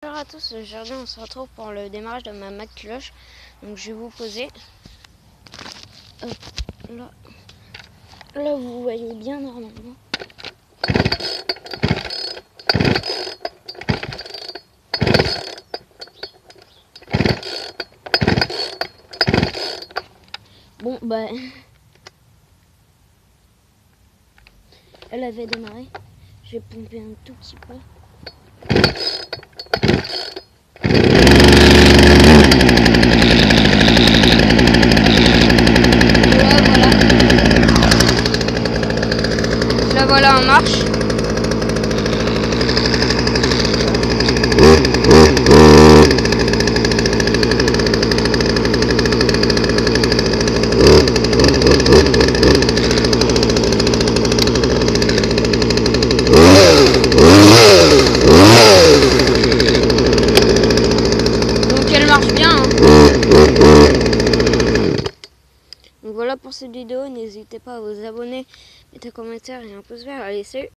Bonjour à tous, aujourd'hui on se retrouve pour le démarrage de ma Mac cloche. Donc je vais vous poser. Hop, là. là vous voyez bien normalement. Bon bah elle avait démarré. Je vais pomper un tout petit peu. Voilà en marche. Donc elle marche bien. hein. Pour cette vidéo, n'hésitez pas à vous abonner, mettre un commentaire et un pouce vert. Allez, salut